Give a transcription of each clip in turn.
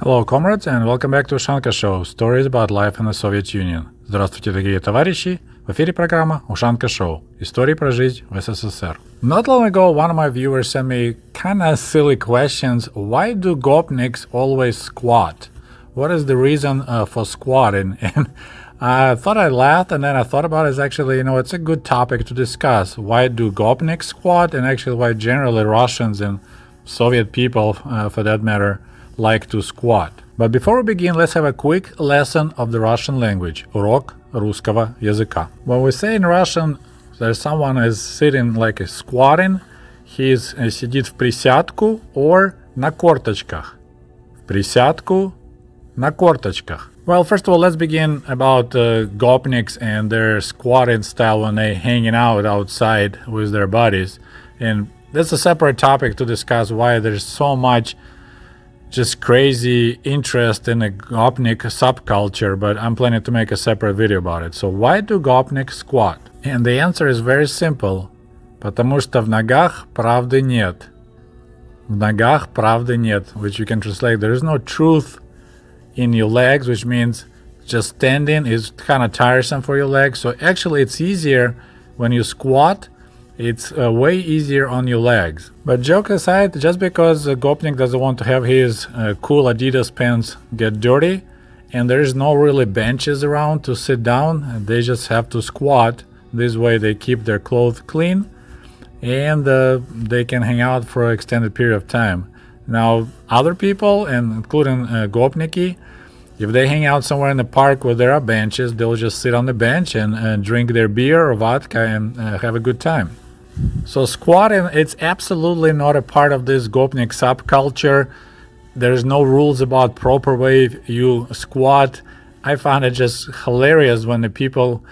Hello, comrades, and welcome back to Ушанка Show – Stories about life in the Soviet Union. Здравствуйте, дорогие товарищи! В эфире программа Ушанка Show – Истории про жизнь в СССР. Not long ago, one of my viewers sent me kind of silly questions. Why do gopniks always squat? What is the reason uh, for squatting? And I thought I laughed, and then I thought about it. It's actually, you know, it's a good topic to discuss. Why do gopniks squat, and actually why generally Russians and Soviet people, uh, for that matter, like to squat. But before we begin, let's have a quick lesson of the Russian language. Урок русского языка. When we say in Russian that someone is sitting like a squatting, he's uh, сидит в присядку or на корточках. В присядку, на корточках. Well, first of all, let's begin about uh, gopniks and their squatting style when they hanging out outside with their buddies. And that's a separate topic to discuss why there's so much just crazy interest in a gopnik subculture, but I'm planning to make a separate video about it. So why do gopniks squat? And the answer is very simple. Потому что в ногах правды нет. В ногах правды нет, which you can translate, there is no truth in your legs, which means just standing is kind of tiresome for your legs. So actually it's easier when you squat it's uh, way easier on your legs. But joke aside, just because uh, Gopnik doesn't want to have his uh, cool Adidas pants get dirty, and there's no really benches around to sit down, they just have to squat. This way they keep their clothes clean and uh, they can hang out for an extended period of time. Now, other people, and including uh, Gopniki, if they hang out somewhere in the park where there are benches, they'll just sit on the bench and, and drink their beer or vodka and uh, have a good time. So squatting, it's absolutely not a part of this Gopnik subculture. There's no rules about proper way you squat. I found it just hilarious when the people,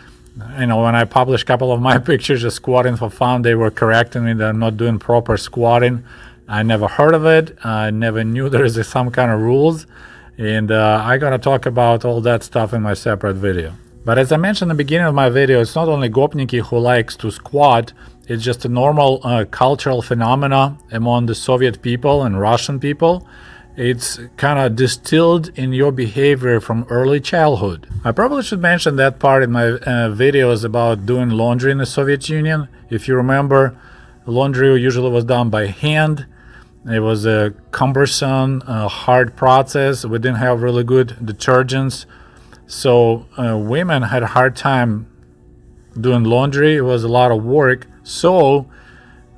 you know, when I published a couple of my pictures of squatting for fun, they were correcting me that I'm not doing proper squatting. I never heard of it. I never knew there is some kind of rules. And uh, I'm going to talk about all that stuff in my separate video. But as I mentioned in the beginning of my video, it's not only Gopniki who likes to squat, it's just a normal uh, cultural phenomena among the Soviet people and Russian people. It's kind of distilled in your behavior from early childhood. I probably should mention that part in my uh, videos about doing laundry in the Soviet Union. If you remember, laundry usually was done by hand. It was a cumbersome, uh, hard process. We didn't have really good detergents. So uh, women had a hard time doing laundry. It was a lot of work. So,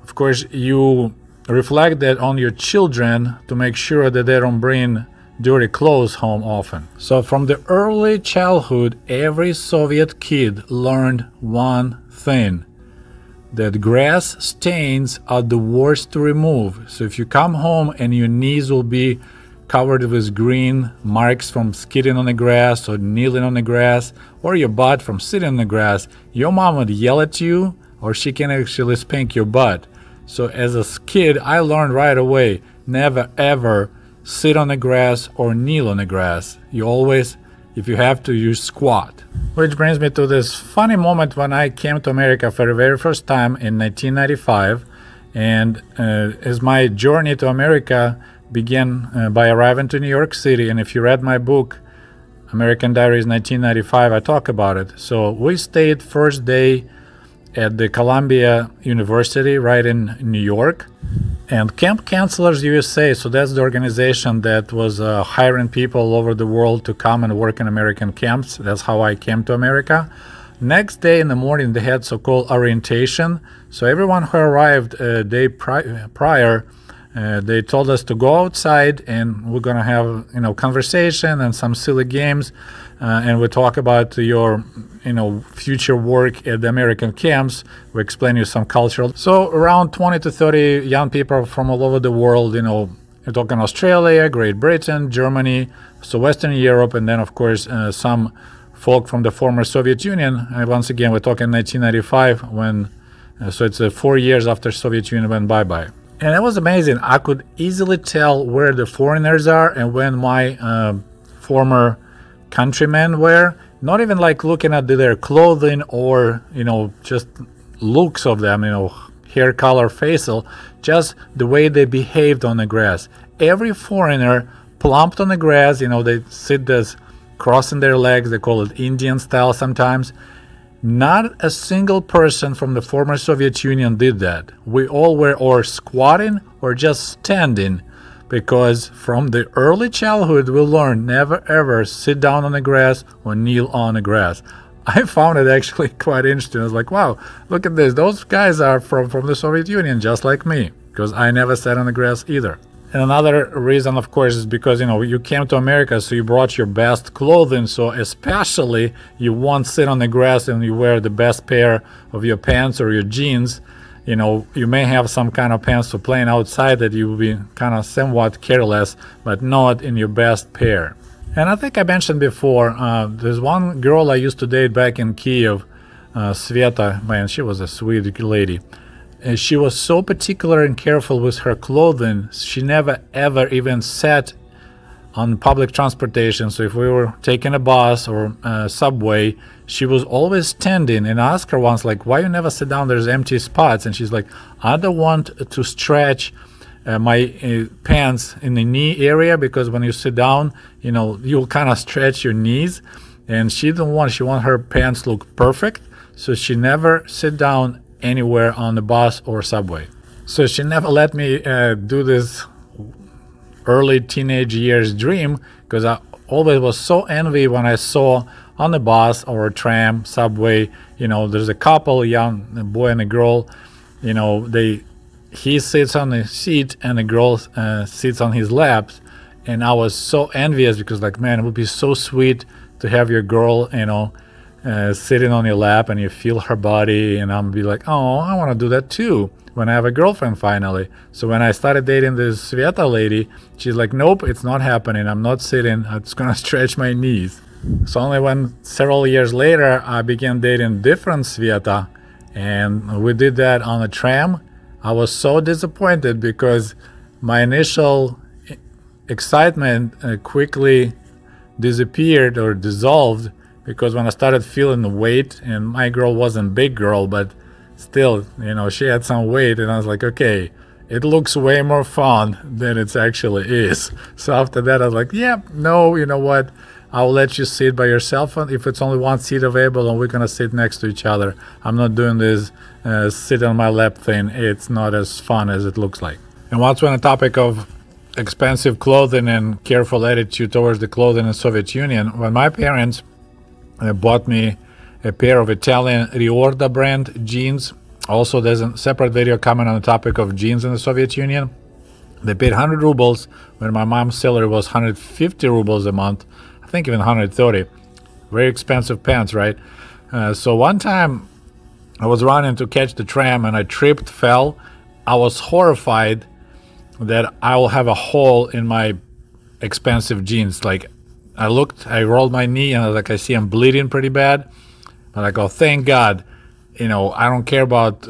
of course, you reflect that on your children to make sure that they don't bring dirty clothes home often. So, from the early childhood, every Soviet kid learned one thing that grass stains are the worst to remove. So, if you come home and your knees will be covered with green marks from skidding on the grass or kneeling on the grass, or your butt from sitting on the grass, your mom would yell at you or she can actually spank your butt. So as a kid, I learned right away never ever sit on the grass or kneel on the grass. You always, if you have to, you squat. Which brings me to this funny moment when I came to America for the very first time in 1995. And uh, as my journey to America began uh, by arriving to New York City. And if you read my book, American Diaries 1995, I talk about it. So we stayed first day at the Columbia University right in New York. And Camp Counselors USA, so that's the organization that was uh, hiring people all over the world to come and work in American camps. That's how I came to America. Next day in the morning, they had so called orientation. So everyone who arrived a day pri- prior uh, they told us to go outside and we're gonna have you know conversation and some silly games, uh, and we talk about your you know future work at the American camps. We explain you some cultural. So around 20 to 30 young people from all over the world, you know, you're talking Australia, Great Britain, Germany, so Western Europe, and then of course uh, some folk from the former Soviet Union. And once again, we're talking 1995 when. Uh, so it's uh, four years after Soviet Union went bye bye and it was amazing. I could easily tell where the foreigners are and when my uh, former countrymen were. Not even like looking at their clothing or you know just looks of them, you know, hair color, facial, just the way they behaved on the grass. Every foreigner plumped on the grass. You know, they sit this crossing their legs. They call it Indian style sometimes. Not a single person from the former Soviet Union did that. We all were or squatting or just standing because from the early childhood we learned never ever sit down on the grass or kneel on the grass. I found it actually quite interesting. I was like, wow, look at this. Those guys are from, from the Soviet Union just like me because I never sat on the grass either. And another reason, of course, is because you know you came to America, so you brought your best clothing. So especially you won't sit on the grass and you wear the best pair of your pants or your jeans. You know, you may have some kind of pants for playing outside that you will be kind of somewhat careless, but not in your best pair. And I think I mentioned before, uh, there's one girl I used to date back in Kiev, uh, Sveta. Man, she was a sweet lady. And she was so particular and careful with her clothing. She never ever even sat on public transportation. So if we were taking a bus or a subway, she was always standing. And I asked her once, like, why you never sit down? There's empty spots. And she's like, I don't want to stretch uh, my uh, pants in the knee area because when you sit down, you know, you'll kind of stretch your knees. And she didn't want, she want her pants look perfect. So she never sit down anywhere on the bus or subway. So she never let me uh, do this early teenage years dream because I always was so envy when I saw on the bus or tram, subway, you know, there's a couple, young a boy and a girl, you know, they he sits on the seat and the girl uh, sits on his lap, and I was so envious because like man, it would be so sweet to have your girl, you know, uh, sitting on your lap and you feel her body, and I'm be like, oh, I want to do that too when I have a girlfriend finally. So when I started dating this Sveta lady, she's like, nope, it's not happening. I'm not sitting. I'm just gonna stretch my knees. So only when several years later I began dating different Sveta, and we did that on a tram. I was so disappointed because my initial excitement uh, quickly disappeared or dissolved because when I started feeling the weight, and my girl wasn't big girl, but still, you know, she had some weight, and I was like, okay, it looks way more fun than it actually is. So after that, I was like, yeah, no, you know what? I'll let you sit by yourself if it's only one seat available and we're gonna sit next to each other. I'm not doing this uh, sit on my lap thing. It's not as fun as it looks like. And once we're on the topic of expensive clothing and careful attitude towards the clothing in Soviet Union, when my parents uh, bought me a pair of Italian Riorda brand jeans. Also, there's a separate video coming on the topic of jeans in the Soviet Union. They paid 100 rubles when my mom's salary was 150 rubles a month. I think even 130. Very expensive pants, right? Uh, so one time I was running to catch the tram and I tripped, fell. I was horrified that I will have a hole in my expensive jeans. Like I looked, I rolled my knee, and I was like, I see I'm bleeding pretty bad. But I go, thank God, you know, I don't care about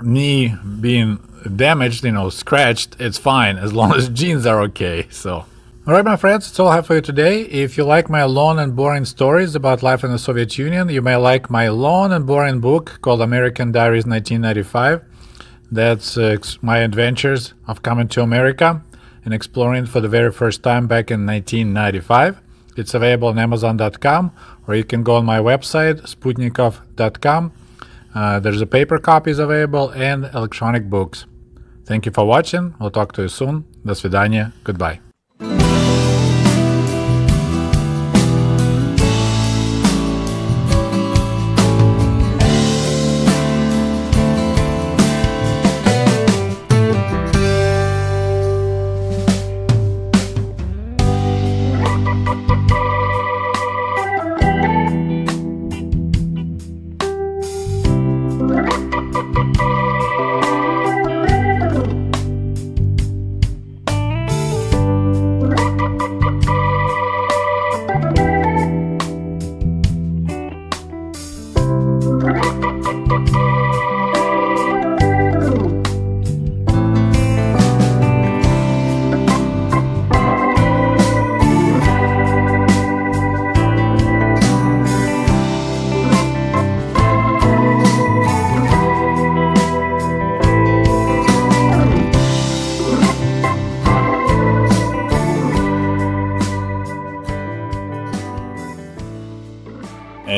knee being damaged, you know, scratched. It's fine as long as jeans are okay. So. All right, my friends, that's all I have for you today. If you like my long and boring stories about life in the Soviet Union, you may like my long and boring book called American Diaries 1995. That's uh, my adventures of coming to America and exploring for the very first time back in 1995. It's available on Amazon.com, or you can go on my website, sputnikoff.com. Uh, there's a paper copies available and electronic books. Thank you for watching. We'll talk to you soon. До свидания. Goodbye.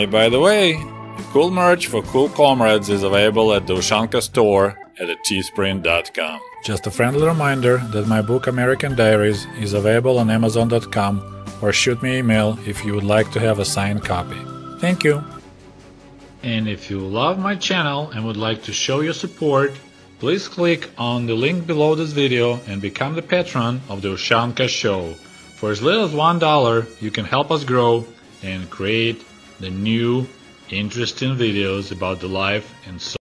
Hey, by the way, cool merch for cool comrades is available at the Ushanka store at teespring.com. Just a friendly reminder that my book American Diaries is available on amazon.com or shoot me an email if you would like to have a signed copy. Thank you. And if you love my channel and would like to show your support, please click on the link below this video and become the patron of the Ushanka Show. For as little as $1, you can help us grow and create the new interesting videos about the life and